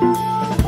you.